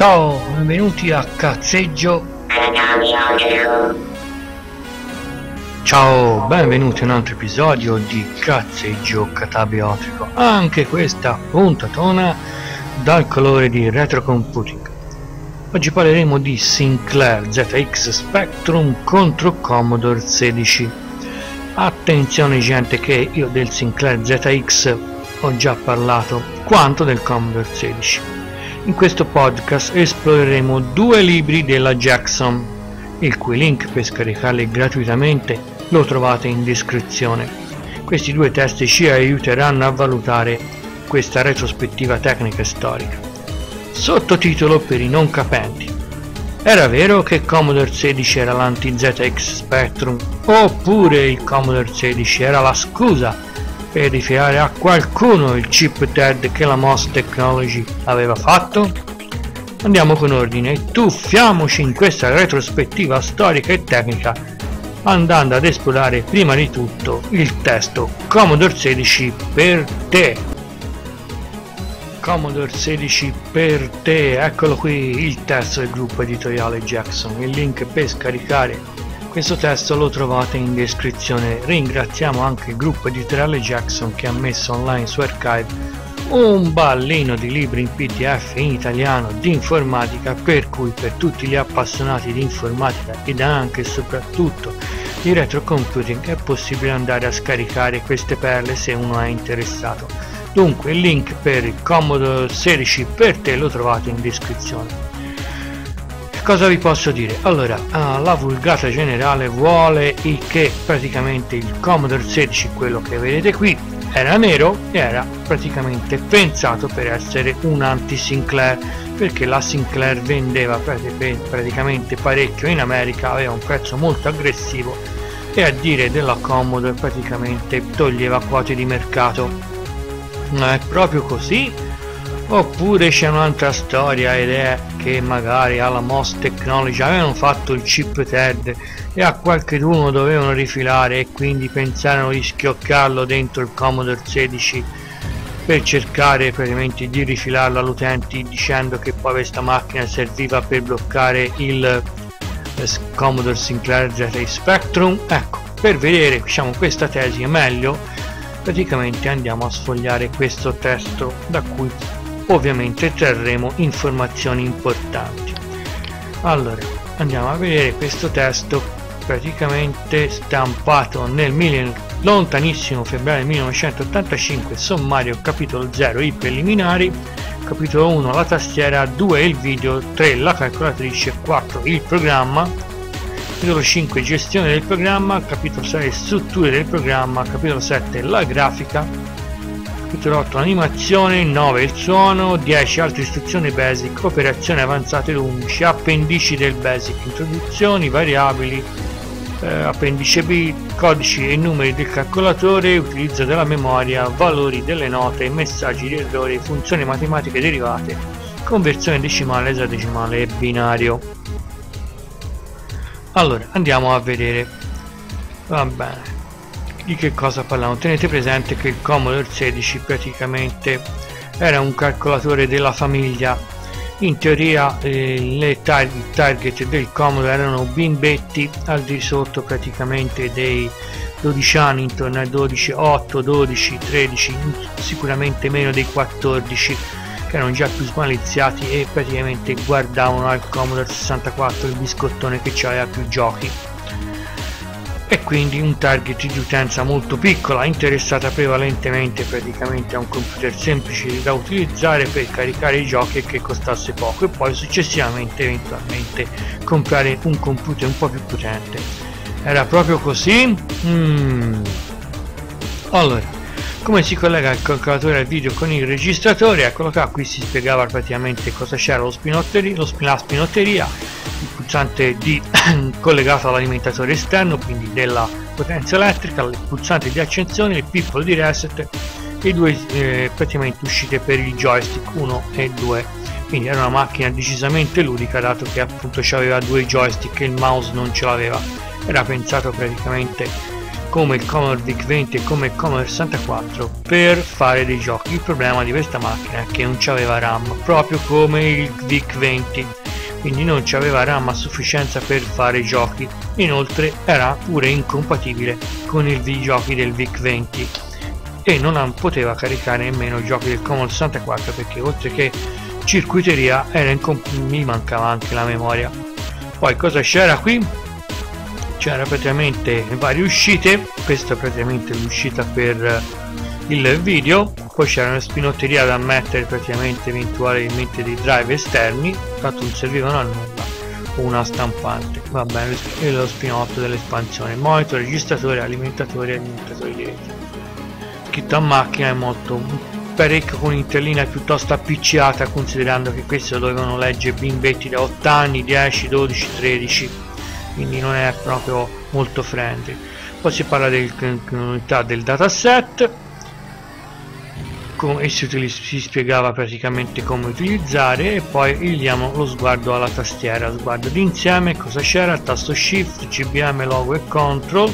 Ciao, benvenuti a Cazzeggio. Ciao, benvenuti a un altro episodio di Cazzeggio Catabiotico. Anche questa puntatona dal colore di retrocomputing. Oggi parleremo di Sinclair ZX Spectrum contro Commodore 16. Attenzione gente che io del Sinclair ZX ho già parlato quanto del Commodore 16 in questo podcast esploreremo due libri della Jackson, il cui link per scaricarli gratuitamente lo trovate in descrizione. Questi due testi ci aiuteranno a valutare questa retrospettiva tecnica e storica. Sottotitolo per i non capenti. Era vero che Commodore 16 era l'anti-ZX Spectrum, oppure il Commodore 16 era la scusa per rifilare a qualcuno il chip TED che la MOS Technology aveva fatto? Andiamo con ordine, tuffiamoci in questa retrospettiva storica e tecnica andando ad esplorare prima di tutto il testo Commodore 16 per te. Commodore 16 per te, eccolo qui il testo del gruppo editoriale Jackson, il link per scaricare questo testo lo trovate in descrizione. Ringraziamo anche il gruppo editoriale Jackson che ha messo online su Archive un ballino di libri in PDF in italiano di informatica per cui per tutti gli appassionati di informatica ed anche e soprattutto di retrocomputing è possibile andare a scaricare queste perle se uno è interessato. Dunque il link per il Commodore 16 per te lo trovate in descrizione cosa vi posso dire? Allora, uh, la vulgata generale vuole che praticamente il Commodore 16, quello che vedete qui, era nero e era praticamente pensato per essere un anti-Sinclair perché la Sinclair vendeva praticamente parecchio in America, aveva un prezzo molto aggressivo e a dire della Commodore praticamente toglieva quote di mercato. Ma è proprio così? Oppure c'è un'altra storia ed è che magari alla MOS Technology avevano fatto il chip TED e a qualcuno dovevano rifilare e quindi pensarono di schioccarlo dentro il Commodore 16 per cercare praticamente di rifilarlo all'utente dicendo che poi questa macchina serviva per bloccare il eh, Commodore Sinclair ZX Spectrum. Ecco per vedere diciamo questa tesi meglio praticamente andiamo a sfogliare questo testo da cui ovviamente trarremo informazioni importanti. Allora andiamo a vedere questo testo. Praticamente stampato nel lontanissimo febbraio 1985 sommario capitolo 0 i preliminari. Capitolo 1 la tastiera. 2 il video. 3 la calcolatrice. 4 il programma. Capitolo 5 gestione del programma. Capitolo 6 strutture del programma. Capitolo 7 la grafica capitolo 8 animazione 9 il suono 10 altre istruzioni basic operazioni avanzate 11 appendici del basic introduzioni variabili eh, appendice B codici e numeri del calcolatore utilizzo della memoria valori delle note messaggi di errori funzioni matematiche derivate conversione decimale esadecimale e binario. Allora andiamo a vedere. Va bene di che cosa parliamo? Tenete presente che il Commodore 16 praticamente era un calcolatore della famiglia in teoria eh, tar target del Commodore erano bimbetti al di sotto praticamente dei 12 anni intorno ai 12 8 12 13 sicuramente meno dei 14 che erano già più smaliziati e praticamente guardavano al Commodore 64 il biscottone che aveva più giochi e quindi un target di utenza molto piccola interessata prevalentemente praticamente a un computer semplice da utilizzare per caricare i giochi e che costasse poco e poi successivamente eventualmente comprare un computer un po' più potente era proprio così? Mm. allora come si collega il calcolatore al video con il registratore eccolo qua qui si spiegava praticamente cosa c'era lo spinotteria, lo, la spinotteria pulsante D collegato all'alimentatore esterno quindi della potenza elettrica il pulsante di accensione il piccolo di reset e due eh, praticamente uscite per il joystick 1 e 2 quindi era una macchina decisamente ludica dato che appunto aveva due joystick e il mouse non ce l'aveva. Era pensato praticamente come il Commodore VIC-20 e come il Commodore 64 per fare dei giochi. Il problema di questa macchina è che non aveva RAM proprio come il VIC-20 quindi non aveva RAM a sufficienza per fare giochi. Inoltre era pure incompatibile con i videogiochi del VIC-20 e non poteva caricare nemmeno giochi del Commodore 64 perché oltre che circuiteria mi mancava anche la memoria. Poi cosa c'era qui? c'era praticamente varie uscite. Questa è praticamente l'uscita per il video poi c'era una spinotteria da mettere praticamente eventualmente dei drive esterni tanto non servivano a nulla una stampante. Va bene e lo spinotto dell'espansione monitor registratore alimentatore alimentatore diretto scritto a macchina è molto parecchio con interlina piuttosto appicciata considerando che questo dovevano leggere bimbetti da 8 anni 10 12 13 quindi non è proprio molto friendly. Poi si parla dell'unità del dataset e si, si, spiegava praticamente come utilizzare e poi diamo lo sguardo alla tastiera sguardo d'insieme cosa c'era? Tasto shift cbm logo e control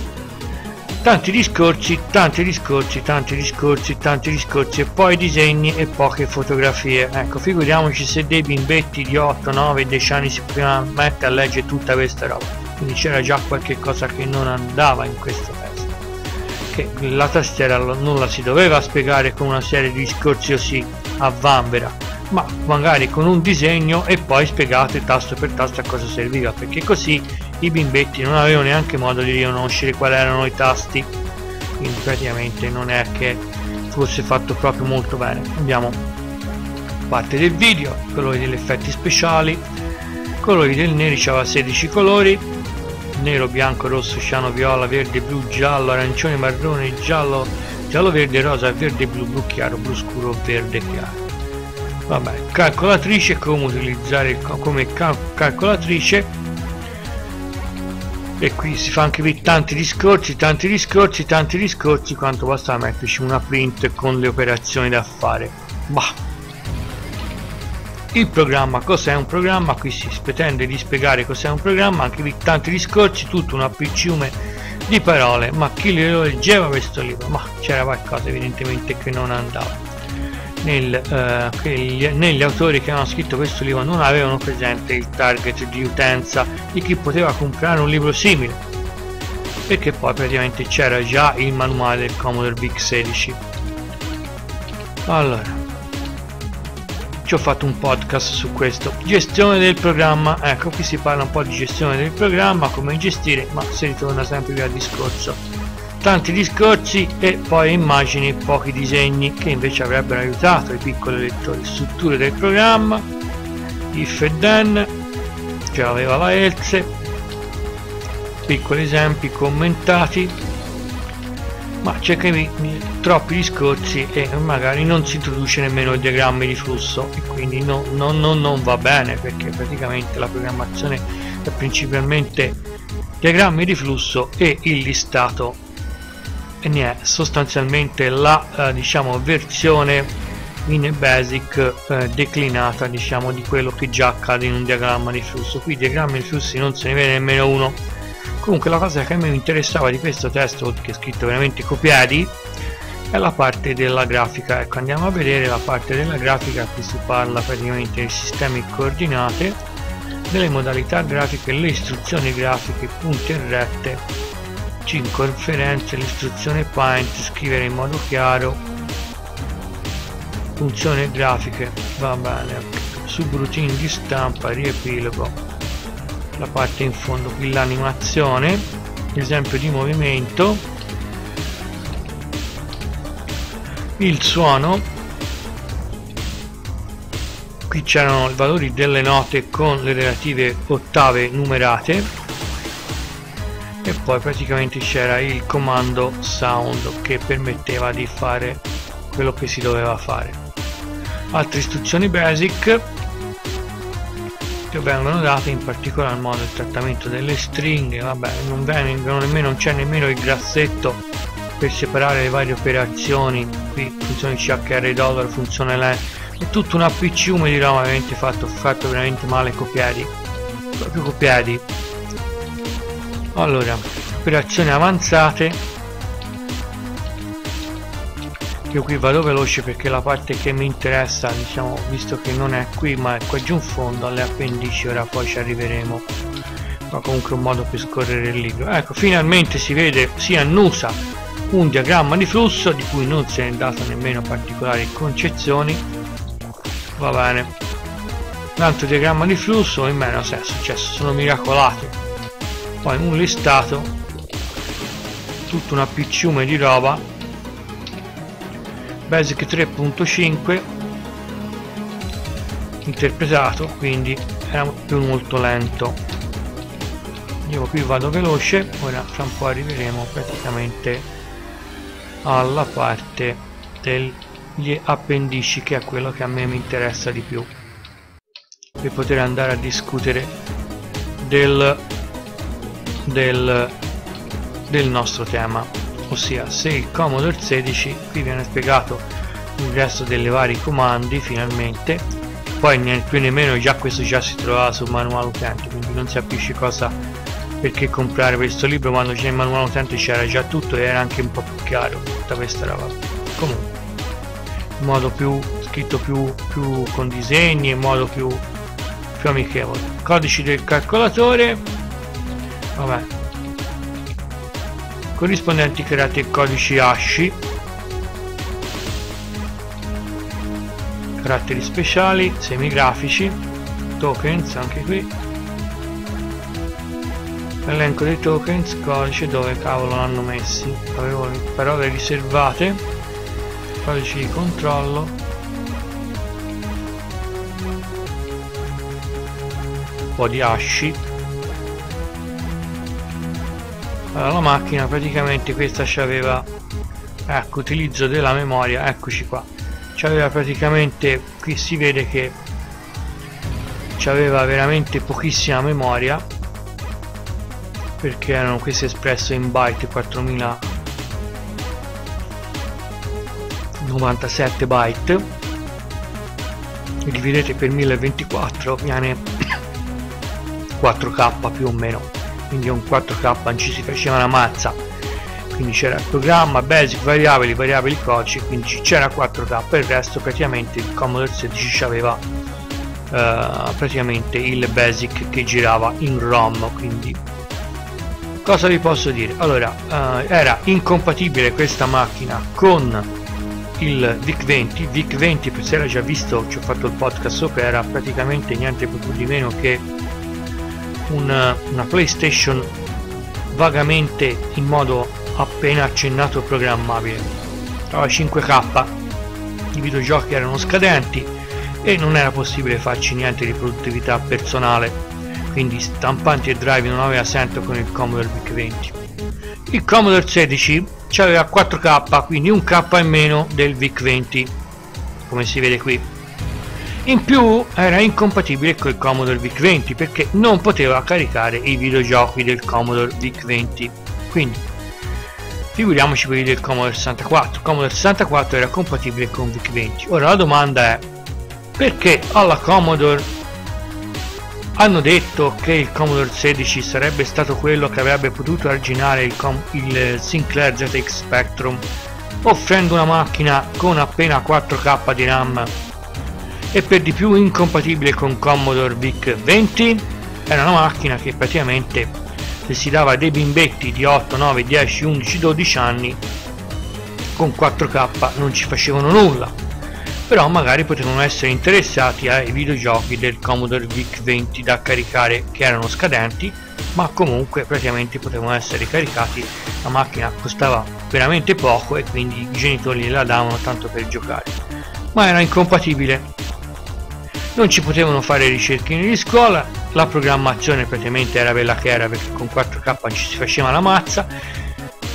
tanti discorsi tanti discorsi tanti discorsi tanti discorsi e poi disegni e poche fotografie. Ecco figuriamoci se dei bimbetti di 8 9 10 anni si potevano mettere a leggere tutta questa roba. Quindi c'era già qualche cosa che non andava in questo che la tastiera non la si doveva spiegare con una serie di discorsi così a vanvera ma magari con un disegno e poi spiegate tasto per tasto a cosa serviva perché così i bimbetti non avevano neanche modo di riconoscere quali erano i tasti. Quindi praticamente non è che fosse fatto proprio molto bene. Andiamo. Parte del video. Colori degli effetti speciali. Colori del neri c'aveva 16 colori nero, bianco, rosso, ciano, viola, verde, blu, giallo, arancione, marrone, giallo, giallo, verde, rosa, verde, blu, blu chiaro, blu scuro, verde chiaro. Vabbè, calcolatrice, come utilizzare come cal calcolatrice e qui si fa anche tanti discorsi, tanti discorsi, tanti discorsi, quanto basta metterci una print con le operazioni da fare. Bah il programma cos'è un programma? Qui si pretende di spiegare cos'è un programma anche qui tanti discorsi tutto un appicciume di parole. Ma chi lo leggeva questo libro? Ma c'era qualcosa evidentemente che non andava. Nel, eh, che gli, negli autori che hanno scritto questo libro non avevano presente il target di utenza di chi poteva comprare un libro simile perché poi praticamente c'era già il manuale del Commodore VIC 16 allora ci ho fatto un podcast su questo. Gestione del programma. Ecco qui si parla un po' di gestione del programma come gestire ma si ritorna sempre al discorso. Tanti discorsi e poi immagini pochi disegni che invece avrebbero aiutato i piccoli lettori. Strutture del programma if e then già aveva la else. Piccoli esempi commentati ma c'è che troppi discorsi e magari non si introduce nemmeno i diagrammi di flusso e quindi no, no, no, non va bene perché praticamente la programmazione è principalmente diagrammi di flusso e il listato. E ne è sostanzialmente la eh, diciamo versione in basic eh, declinata diciamo di quello che già accade in un diagramma di flusso. Qui diagrammi di flussi non se ne vede nemmeno uno comunque la cosa che a me mi interessava di questo testo che è scritto veramente copiati è la parte della grafica. Ecco andiamo a vedere la parte della grafica. Qui si parla praticamente dei sistemi coordinate delle modalità grafiche le istruzioni grafiche punti e rette 5 referenze l'istruzione paint scrivere in modo chiaro funzioni grafiche. Va bene. Subroutine di stampa riepilogo la parte in fondo qui l'animazione esempio di movimento il suono. Qui c'erano i valori delle note con le relative ottave numerate. E poi praticamente c'era il comando sound che permetteva di fare quello che si doveva fare. Altre istruzioni basic che vengono date in particolar modo il trattamento delle stringhe vabbè non vengono nemmeno non c'è nemmeno il grassetto per separare le varie operazioni qui funzione CHR dollaro funzione LE è tutto un appicciume di roba veramente fatto, fatto veramente male copiati proprio copiati allora operazioni avanzate io qui vado veloce perché la parte che mi interessa diciamo visto che non è qui ma è qua giù in fondo alle appendici ora poi ci arriveremo. Ma comunque un modo per scorrere il libro. Ecco finalmente si vede si annusa un diagramma di flusso di cui non si è dato nemmeno particolari concezioni. Va bene. L'altro diagramma di flusso in meno se è successo sono miracolate poi un listato tutto una picciume di roba basic 3.5 interpretato quindi era più molto lento. Io qui vado veloce ora fra un po' arriveremo praticamente alla parte degli appendici che è quello che a me mi interessa di più per poter andare a discutere del, del, del nostro tema ossia se il Commodore 16 qui viene spiegato il resto delle vari comandi finalmente. Poi neanche più nemmeno già questo già si trovava sul manuale utente quindi non si capisce cosa perché comprare questo libro quando c'è il manuale utente c'era già tutto e era anche un po' più chiaro tutta questa roba. Comunque in modo più scritto più, più con disegni in modo più, più amichevole. Codici del calcolatore? Vabbè corrispondenti creati ai codici ASCII caratteri speciali semigrafici tokens anche qui. Elenco dei tokens codice dove cavolo l'hanno messi. Avevo le parole riservate. Codici di controllo. Un po' di asci allora, la macchina praticamente questa c'aveva ecco utilizzo della memoria eccoci qua. C'aveva praticamente qui si vede che c'aveva veramente pochissima memoria perché erano questi espresso in byte 4097 byte. E dividete per 1024 viene 4k più o meno quindi un 4k non ci si faceva una mazza. Quindi c'era il programma basic variabili variabili codici quindi c'era 4k e il resto praticamente il Commodore 16 aveva uh, praticamente il basic che girava in ROM quindi. Cosa vi posso dire? Allora uh, era incompatibile questa macchina con il VIC-20 VIC-20 per se era già visto ci ho fatto il podcast sopra era praticamente niente più di meno che una, una PlayStation vagamente in modo appena accennato programmabile. Trova 5k i videogiochi erano scadenti e non era possibile farci niente di produttività personale. Quindi stampanti e drive non aveva senso con il Commodore VIC-20 il Commodore 16 aveva 4K quindi un K in meno del VIC-20 come si vede qui in più era incompatibile con il Commodore VIC-20 perché non poteva caricare i videogiochi del Commodore VIC-20 quindi figuriamoci quelli del Commodore 64 Commodore 64 era compatibile con VIC-20 ora la domanda è perché alla Commodore hanno detto che il Commodore 16 sarebbe stato quello che avrebbe potuto arginare il, il Sinclair ZX Spectrum offrendo una macchina con appena 4K di RAM e per di più incompatibile con Commodore VIC-20 era una macchina che praticamente se si dava dei bimbetti di 8, 9, 10, 11, 12 anni con 4K non ci facevano nulla. Però magari potevano essere interessati ai videogiochi del Commodore VIC-20 da caricare che erano scadenti ma comunque praticamente potevano essere caricati. La macchina costava veramente poco e quindi i genitori la davano tanto per giocare. Ma era incompatibile non ci potevano fare ricerche di scuola la programmazione praticamente era quella che era perché con 4k ci si faceva la mazza.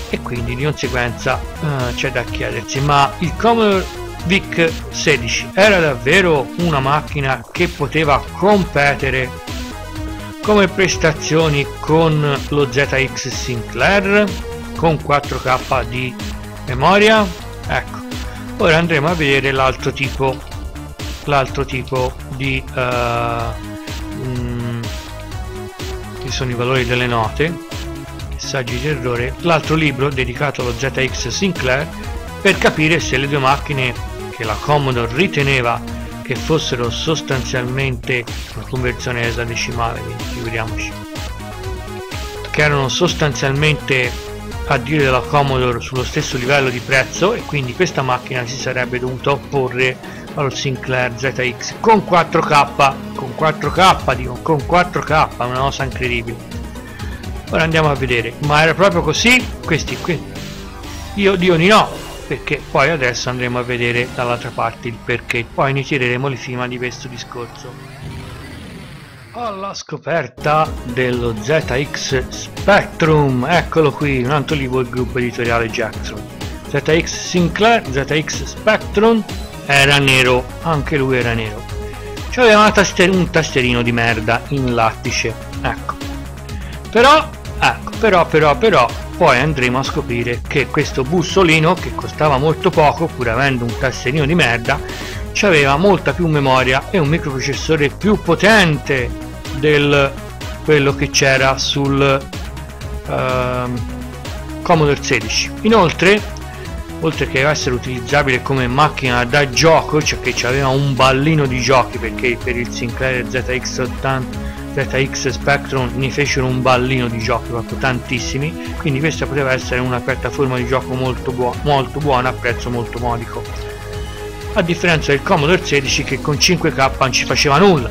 E quindi di conseguenza uh, c'è da chiedersi ma il Commodore VIC 16 era davvero una macchina che poteva competere come prestazioni con lo ZX Sinclair con 4K di memoria? Ecco ora andremo a vedere l'altro tipo l'altro tipo di uh, che sono i valori delle note messaggi di errore l'altro libro dedicato allo ZX Sinclair per capire se le due macchine che la Commodore riteneva che fossero sostanzialmente una conversione esadecimale quindi figuriamoci che erano sostanzialmente a dire della Commodore sullo stesso livello di prezzo e quindi questa macchina si sarebbe dovuta opporre al Sinclair ZX con 4K con 4K dico con 4K una cosa incredibile. Ora andiamo a vedere ma era proprio così? Questi qui? Io dio di no perché poi adesso andremo a vedere dall'altra parte il perché. Poi ne tireremo le fima di questo discorso. Alla scoperta dello ZX Spectrum eccolo qui un altro libro del gruppo editoriale Jackson. ZX Sinclair ZX Spectrum era nero anche lui era nero. C'aveva taster un tasterino di merda in lattice ecco. Però ecco però però però poi andremo a scoprire che questo bussolino che costava molto poco pur avendo un tasserino di merda aveva molta più memoria e un microprocessore più potente del quello che c'era sul uh, Commodore 16 inoltre oltre che essere utilizzabile come macchina da gioco cioè che aveva un ballino di giochi perché per il Sinclair ZX80 ZX Spectrum ne fecero un ballino di giochi proprio tantissimi. Quindi questa poteva essere una piattaforma di gioco molto, buo molto buona a prezzo molto modico. A differenza del Commodore 16 che con 5k non ci faceva nulla.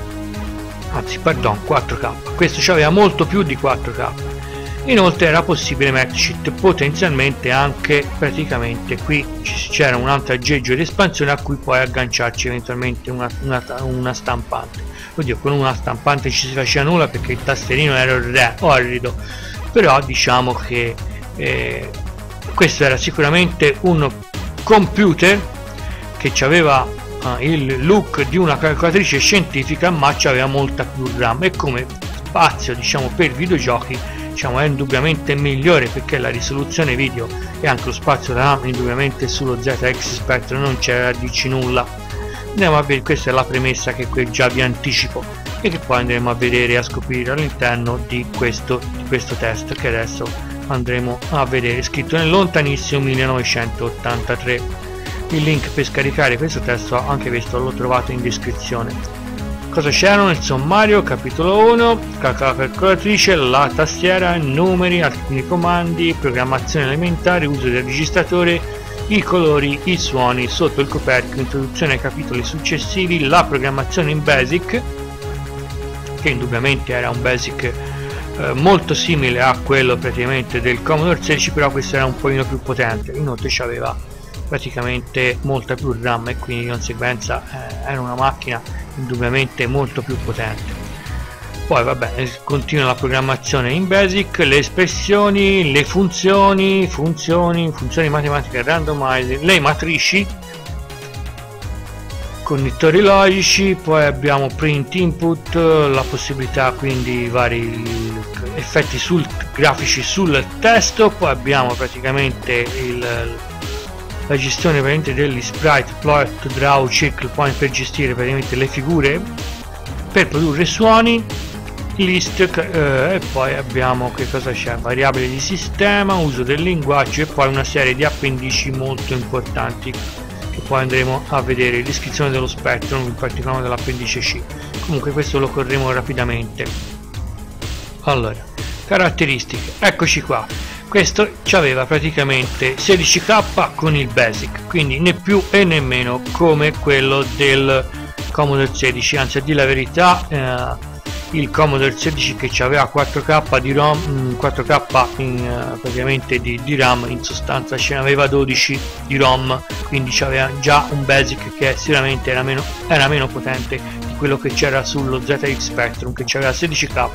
Anzi pardon 4k questo aveva molto più di 4k inoltre era possibile metterci potenzialmente anche praticamente qui. C'era un altro aggeggio di espansione a cui poi agganciarci eventualmente una, una, una stampante. Oddio con una stampante ci si faceva nulla perché il tasterino era orrido. Però diciamo che eh, questo era sicuramente un computer che aveva uh, il look di una calcolatrice scientifica ma aveva molta più RAM. E come spazio diciamo per videogiochi diciamo è indubbiamente migliore perché la risoluzione video e anche lo spazio RAM indubbiamente sullo ZX Spectrum non c'era a dirci nulla. Andiamo a vedere questa è la premessa che qui già vi anticipo e che poi andremo a vedere e a scoprire all'interno di questo, di questo test che adesso andremo a vedere scritto nel lontanissimo 1983 il link per scaricare questo testo anche questo l'ho trovato in descrizione cosa c'erano nel sommario capitolo 1 calcolatrice la tastiera numeri alcuni comandi programmazione elementare uso del registratore i colori, i suoni sotto il coperchio, introduzione ai capitoli successivi, la programmazione in BASIC, che indubbiamente era un BASIC eh, molto simile a quello praticamente del Commodore 16, però questo era un pochino più potente, inoltre aveva praticamente molta più RAM e quindi di conseguenza eh, era una macchina indubbiamente molto più potente. Poi vabbè continua la programmazione in basic le espressioni le funzioni funzioni funzioni matematiche randomizing le matrici connettori logici poi abbiamo print input la possibilità quindi vari effetti sul, grafici sul testo poi abbiamo praticamente il, la gestione degli sprite plot draw circle point per gestire le figure per produrre suoni list eh, e poi abbiamo che cosa c'è? Variabili di sistema uso del linguaggio e poi una serie di appendici molto importanti che poi andremo a vedere. L'iscrizione dello spectrum in particolare dell'appendice C. Comunque questo lo corremo rapidamente. Allora caratteristiche. Eccoci qua questo ci aveva praticamente 16k con il basic quindi né più e né meno come quello del Commodore 16 anzi a dire la verità eh, il Commodore 16 che aveva 4k di ROM 4k mm, in, uh, praticamente di, di, RAM in sostanza ce ne aveva 12 di ROM quindi aveva già un basic che sicuramente era meno, era meno potente quello che c'era sullo ZX Spectrum che aveva 16k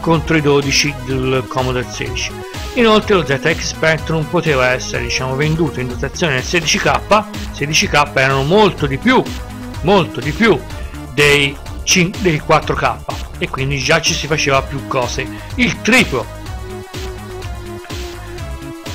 contro i 12 del Commodore 16 inoltre lo ZX Spectrum poteva essere diciamo venduto in dotazione nel 16k 16k erano molto di più molto di più dei, dei 4k e quindi già ci si faceva più cose. Il triplo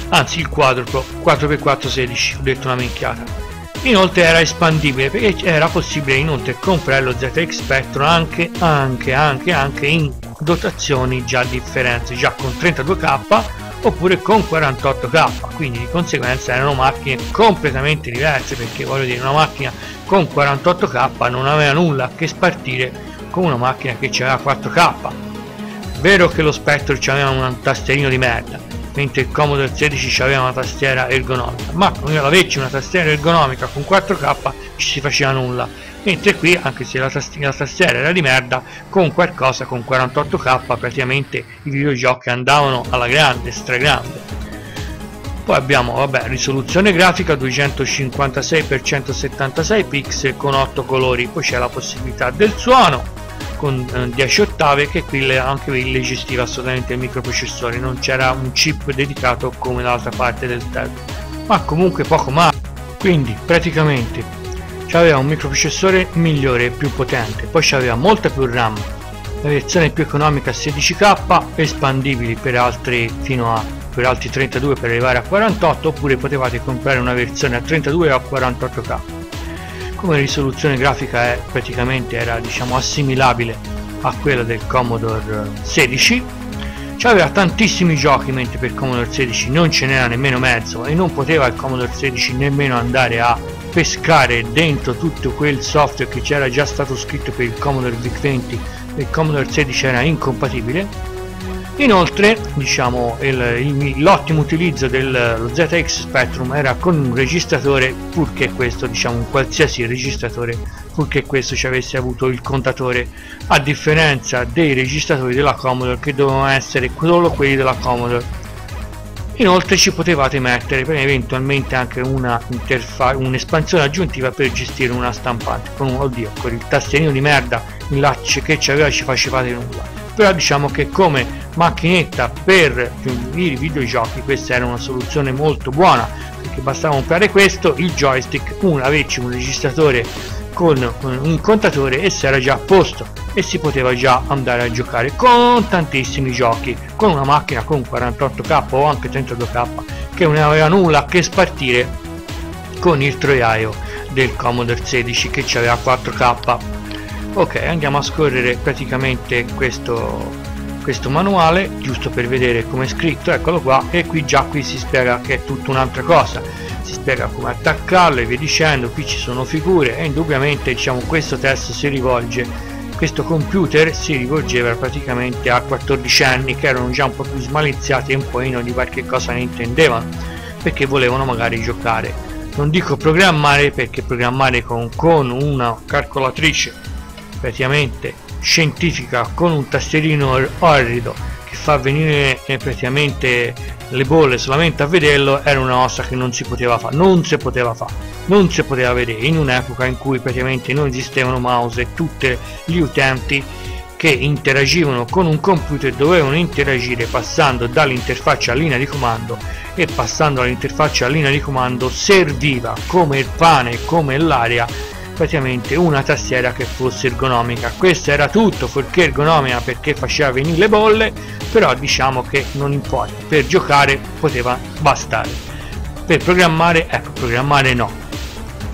anzi il quadruplo 4x4 16 ho detto una minchiata inoltre era espandibile perché era possibile inoltre comprare lo ZX Spectrum anche anche anche anche in dotazioni già differenti già con 32k oppure con 48k quindi di conseguenza erano macchine completamente diverse perché voglio dire una macchina con 48k non aveva nulla a che spartire con una macchina che aveva 4k vero che lo Spectre aveva un tastierino di merda mentre il Commodore 16 aveva una tastiera ergonomica. Ma con averci una tastiera ergonomica con 4k ci si faceva nulla. Mentre qui anche se la, tast la tastiera era di merda con qualcosa con 48k praticamente i videogiochi andavano alla grande stragrande. Poi abbiamo vabbè, risoluzione grafica 256x176 pixel con 8 colori. Poi c'è la possibilità del suono con eh, 10 ottave che qui le, anche qui le gestiva assolutamente il microprocessore non c'era un chip dedicato come dall'altra parte del tab ma comunque poco male quindi praticamente aveva un microprocessore migliore e più potente poi c'aveva molta più RAM la versione più economica 16k espandibili per altri fino a per altri 32 per arrivare a 48 oppure potevate comprare una versione a 32 o a 48k come risoluzione grafica è praticamente era diciamo assimilabile a quella del Commodore 16 aveva tantissimi giochi mentre per Commodore 16 non ce n'era nemmeno mezzo e non poteva il Commodore 16 nemmeno andare a pescare dentro tutto quel software che c'era già stato scritto per il Commodore VIC-20 e il Commodore 16 era incompatibile inoltre diciamo l'ottimo utilizzo dello ZX Spectrum era con un registratore purché questo diciamo un qualsiasi registratore purché questo ci avesse avuto il contatore. A differenza dei registratori della Commodore che dovevano essere solo quelli della Commodore. Inoltre ci potevate mettere per eventualmente anche un'espansione aggiuntiva per gestire una stampante. Con oddio con il tastierino di merda in latch che ci aveva ci facevate nulla però diciamo che come macchinetta per i videogiochi questa era una soluzione molto buona perché bastava comprare questo il joystick un averci un registratore con un contatore e si era già a posto e si poteva già andare a giocare con tantissimi giochi con una macchina con 48k o anche 32k che non aveva nulla a che spartire con il troiaio del Commodore 16 che aveva 4k ok andiamo a scorrere praticamente questo questo manuale giusto per vedere come è scritto eccolo qua e qui già qui si spiega che è tutta un'altra cosa. Si spiega come attaccarlo e via dicendo qui ci sono figure e indubbiamente diciamo questo test si rivolge questo computer si rivolgeva praticamente a 14 anni che erano già un po' più smaliziati e un po' di qualche cosa ne intendevano perché volevano magari giocare. Non dico programmare perché programmare con, con una calcolatrice praticamente scientifica con un tastierino orrido che fa venire eh, praticamente le bolle solamente a vederlo era una cosa che non si poteva fare non si poteva fare non si poteva vedere in un'epoca in cui praticamente non esistevano mouse e tutti gli utenti che interagivano con un computer dovevano interagire passando dall'interfaccia a linea di comando e passando all'interfaccia a linea di comando serviva come il pane come l'aria praticamente una tastiera che fosse ergonomica. Questo era tutto fuorché ergonomica perché faceva venire le bolle però diciamo che non importa per giocare poteva bastare. Per programmare ecco programmare no.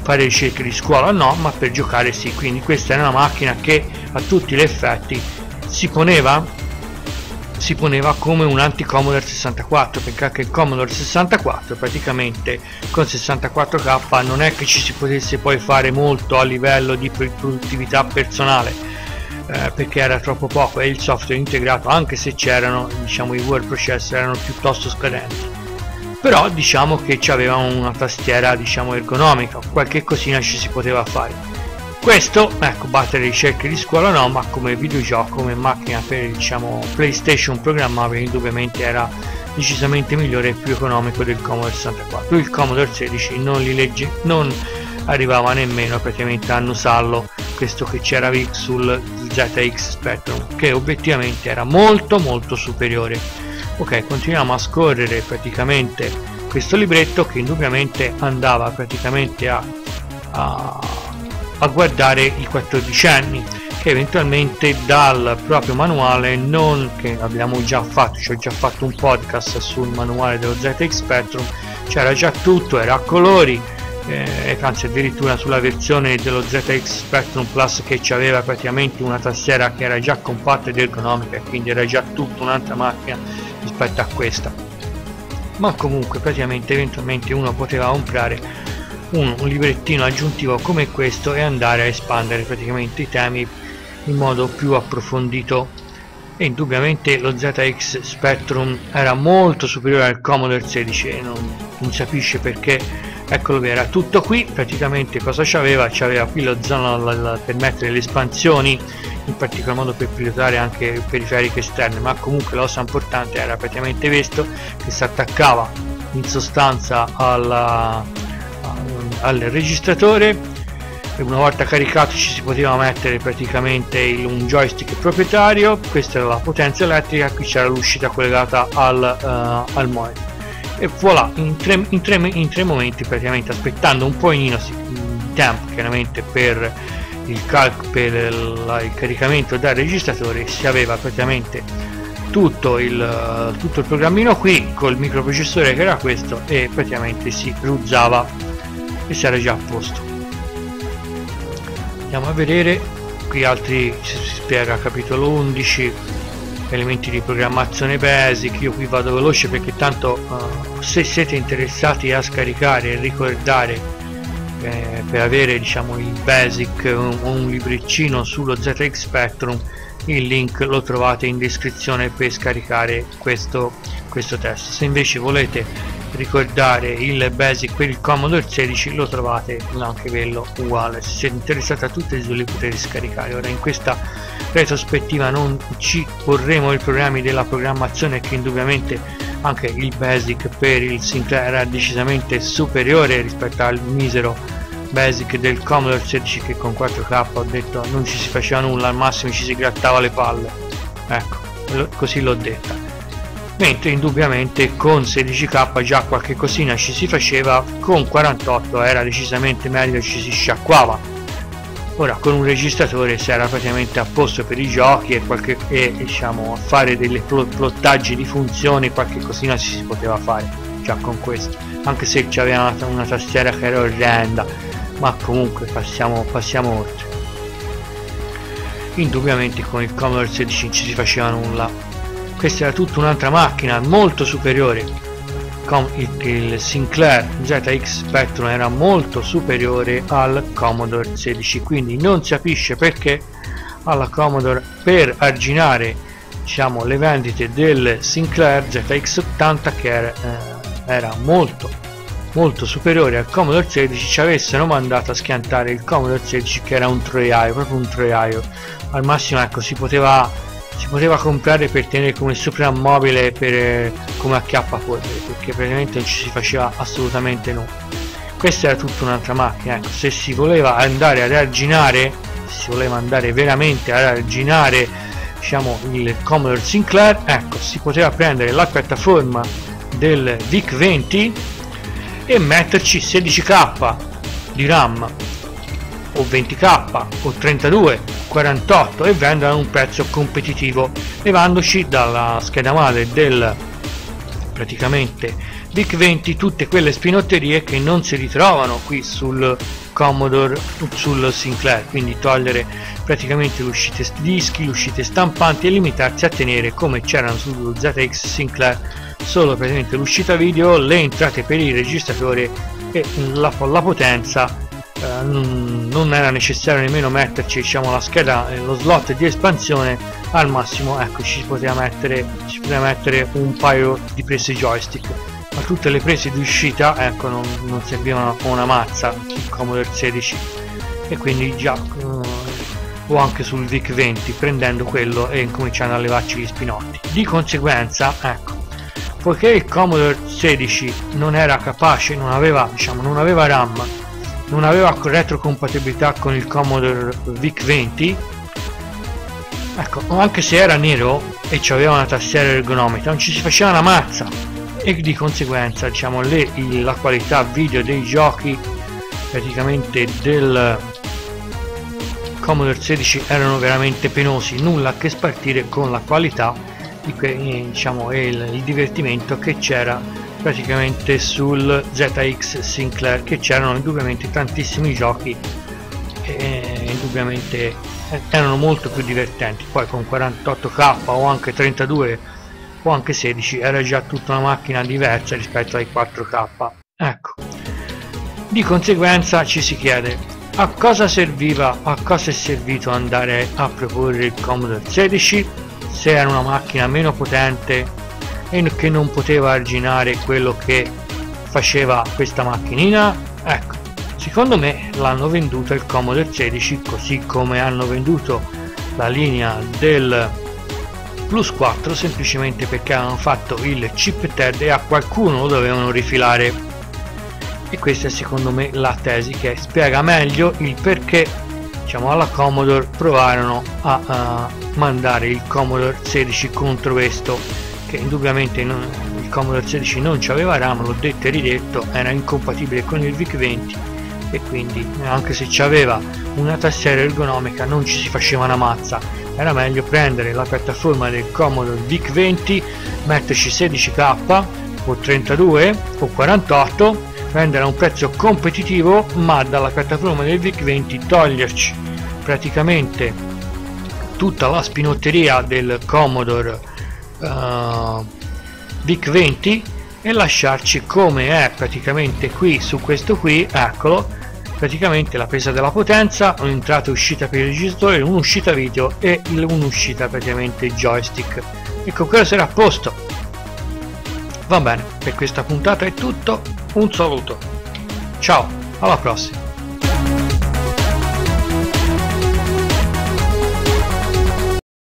Fare ricerche di scuola no ma per giocare sì. Quindi questa era una macchina che a tutti gli effetti si poneva si poneva come un anti-Commodore 64 perché anche il Commodore 64 praticamente con 64k non è che ci si potesse poi fare molto a livello di produttività personale eh, perché era troppo poco e il software integrato anche se c'erano diciamo i word processor erano piuttosto scadenti. Però diciamo che aveva una tastiera diciamo ergonomica qualche cosina ci si poteva fare questo ecco battere ricerche di scuola no ma come videogioco come macchina per diciamo playstation programmabile indubbiamente era decisamente migliore e più economico del Commodore 64 il Commodore 16 non li legge non arrivava nemmeno praticamente a annusarlo questo che c'era sul ZX Spectrum che obiettivamente era molto molto superiore. Ok continuiamo a scorrere praticamente questo libretto che indubbiamente andava praticamente a, a a guardare i 14 anni che eventualmente dal proprio manuale non che abbiamo già fatto ci ho già fatto un podcast sul manuale dello ZX Spectrum c'era già tutto era a colori eh, anzi addirittura sulla versione dello ZX Spectrum Plus che aveva praticamente una tastiera che era già compatta ed ergonomica e quindi era già tutta un'altra macchina rispetto a questa. Ma comunque praticamente eventualmente uno poteva comprare un, un librettino aggiuntivo come questo e andare a espandere praticamente i temi in modo più approfondito. E indubbiamente lo ZX Spectrum era molto superiore al Commodore 16 e non, non si capisce perché. Eccolo era tutto qui praticamente cosa c'aveva? C'aveva qui lo zona per mettere le espansioni in particolar modo per pilotare anche periferiche esterne ma comunque la cosa importante era praticamente questo che si attaccava in sostanza alla, al registratore una volta caricato ci si poteva mettere praticamente il, un joystick proprietario questa era la potenza elettrica qui c'era l'uscita collegata al, uh, al monitor. E voilà in tre, in, tre, in tre, momenti praticamente aspettando un po' in tempo chiaramente per il calc per la, il caricamento dal registratore si aveva praticamente tutto il, tutto il programmino qui col microprocessore che era questo e praticamente si ruzzava si era già a posto. Andiamo a vedere. Qui altri si spiega capitolo 11 elementi di programmazione basic. Io qui vado veloce perché tanto uh, se siete interessati a scaricare e ricordare eh, per avere diciamo il basic un, un libriccino sullo ZX Spectrum il link lo trovate in descrizione per scaricare questo, questo testo se invece volete ricordare il basic per il Commodore 16 lo trovate anche quello uguale. Se siete interessati a tutte e li potete scaricare. Ora in questa retrospettiva non ci porremo i programmi della programmazione che indubbiamente anche il basic per il Sinclair era decisamente superiore rispetto al misero basic del Commodore 16 che con 4K ho detto non ci si faceva nulla al massimo ci si grattava le palle. Ecco così l'ho detta mentre indubbiamente con 16k già qualche cosina ci si faceva con 48 era decisamente meglio ci si sciacquava. Ora con un registratore si era praticamente a posto per i giochi e, qualche, e diciamo fare delle plottaggi di funzioni qualche cosina ci si poteva fare già con questo. Anche se c'aveva una, una tastiera che era orrenda ma comunque passiamo, passiamo oltre. Indubbiamente con il Commodore 16 ci si faceva nulla questa era tutta un'altra macchina molto superiore. Il, il Sinclair ZX Spectrum era molto superiore al Commodore 16 quindi non si capisce perché alla Commodore per arginare diciamo, le vendite del Sinclair ZX80 che era, eh, era molto molto superiore al Commodore 16 ci avessero mandato a schiantare il Commodore 16 che era un troiaio proprio un troiaio. Al massimo ecco si poteva si poteva comprare per tenere come soprammobile per, eh, come acchiappapolvere perché praticamente non ci si faceva assolutamente nulla. Questa era tutta un'altra macchina ecco, se si voleva andare ad arginare se si voleva andare veramente ad arginare diciamo il Commodore Sinclair ecco si poteva prendere la piattaforma del VIC 20 e metterci 16k di RAM o 20k o 32 48 e vendono a un prezzo competitivo levandoci dalla scheda madre del praticamente VIC 20 tutte quelle spinotterie che non si ritrovano qui sul Commodore sul Sinclair. Quindi togliere praticamente le uscite dischi, le uscite stampanti e limitarsi a tenere come c'erano sullo ZX Sinclair. Solo praticamente l'uscita video, le entrate per il registratore e la, la potenza eh, non era necessario nemmeno metterci diciamo, la scheda lo slot di espansione al massimo ecco ci poteva mettere, ci poteva mettere un paio di prese joystick. Ma tutte le prese di uscita ecco non, non servivano come una mazza il Commodore 16 e quindi già uh, o anche sul VIC 20 prendendo quello e incominciando a levarci gli spinotti. Di conseguenza ecco poiché il Commodore 16 non era capace non aveva diciamo non aveva RAM non aveva retrocompatibilità con il Commodore VIC-20 ecco, anche se era nero e aveva una tastiera ergonomica non ci si faceva una mazza. E di conseguenza diciamo le, la qualità video dei giochi praticamente del Commodore 16 erano veramente penosi. Nulla a che spartire con la qualità que, diciamo, e il, il divertimento che c'era praticamente sul ZX Sinclair che c'erano indubbiamente tantissimi giochi e indubbiamente erano molto più divertenti. Poi con 48k o anche 32 o anche 16 era già tutta una macchina diversa rispetto ai 4K ecco. Di conseguenza ci si chiede a cosa serviva a cosa è servito andare a proporre il Commodore 16 se era una macchina meno potente e che non poteva arginare quello che faceva questa macchinina? Ecco secondo me l'hanno venduto il Commodore 16 così come hanno venduto la linea del Plus 4 semplicemente perché hanno fatto il chip TED e a qualcuno lo dovevano rifilare. E questa è secondo me la tesi che spiega meglio il perché diciamo alla Commodore provarono a, a mandare il Commodore 16 contro questo che indubbiamente non, il Commodore 16 non aveva RAM l'ho detto e ridetto era incompatibile con il VIC-20 e quindi anche se aveva una tastiera ergonomica non ci si faceva una mazza. Era meglio prendere la piattaforma del Commodore VIC-20 metterci 16k o 32 o 48 vendere a un prezzo competitivo ma dalla piattaforma del VIC-20 toglierci praticamente tutta la spinotteria del Commodore uh, VIC-20 e lasciarci come è praticamente qui su questo qui eccolo praticamente la presa della potenza un'entrata e uscita per il registratore un'uscita video e un'uscita praticamente joystick. E con quello sarà a posto. Va bene per questa puntata è tutto. Un saluto. Ciao alla prossima